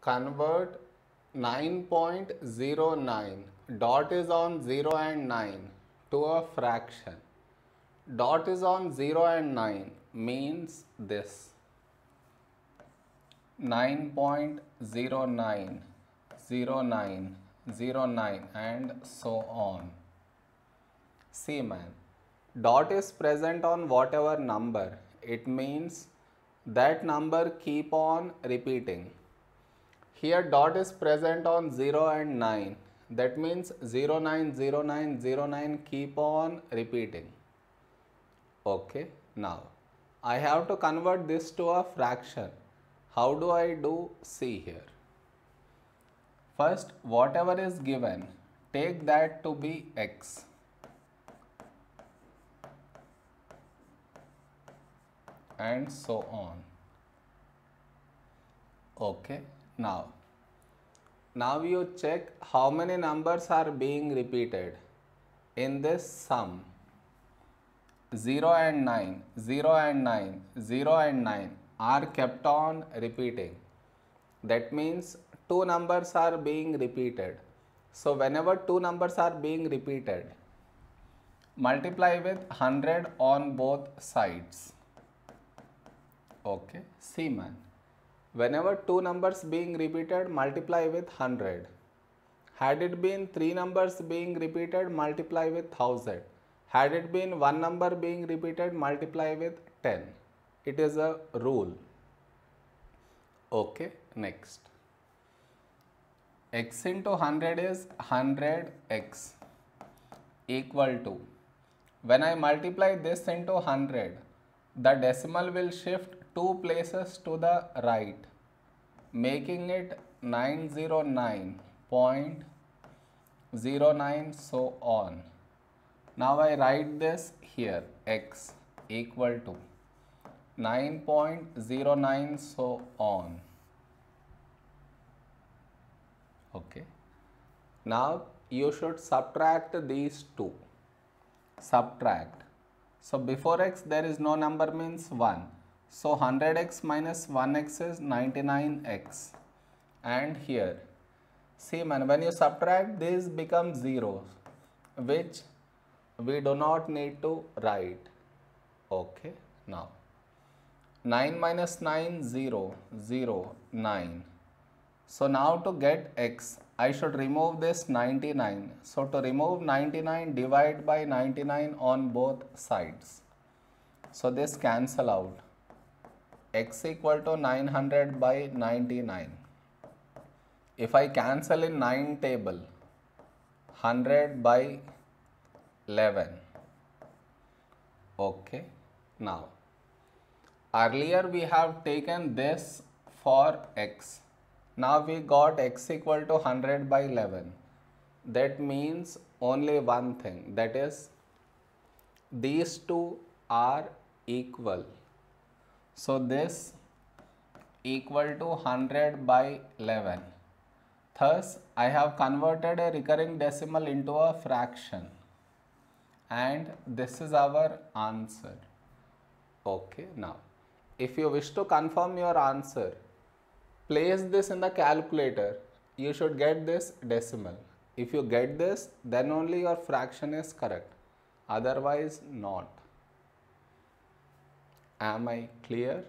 convert 9.09 dot is on 0 and 9 to a fraction. Dot is on 0 and 9 means this 9.09 09 09 and so on. See man, dot is present on whatever number. It means that number keep on repeating. Here dot is present on 0 and 9. That means 0, 9, 0, 9, 0, 9 keep on repeating. Okay, now I have to convert this to a fraction. How do I do? See here. First, whatever is given, take that to be x. And so on. Okay, now. Now you check how many numbers are being repeated in this sum. 0 and 9, 0 and 9, 0 and 9 are kept on repeating. That means two numbers are being repeated. So whenever two numbers are being repeated, multiply with 100 on both sides. Okay, see man. Whenever two numbers being repeated, multiply with 100. Had it been three numbers being repeated, multiply with 1000. Had it been one number being repeated, multiply with 10. It is a rule. Okay, next. x into 100 is 100x equal to. When I multiply this into 100, the decimal will shift two places to the right, making it 909.09 so on. Now I write this here x equal to 9.09 so on. Okay. Now you should subtract these two. Subtract. So before x there is no number means 1. So 100x minus 1x is 99x. And here, see man, when you subtract this becomes 0, which we do not need to write. Okay, now 9 minus 9, 0, 0, 9. So now to get x, I should remove this 99. So to remove 99, divide by 99 on both sides. So this cancel out. X equal to 900 by 99. If I cancel in 9 table, 100 by 11. Okay, now earlier we have taken this for x. Now we got x equal to 100 by 11. That means only one thing that is these two are equal. So this equal to 100 by 11. Thus I have converted a recurring decimal into a fraction and this is our answer. Okay now if you wish to confirm your answer place this in the calculator you should get this decimal. If you get this then only your fraction is correct otherwise not. Am I clear?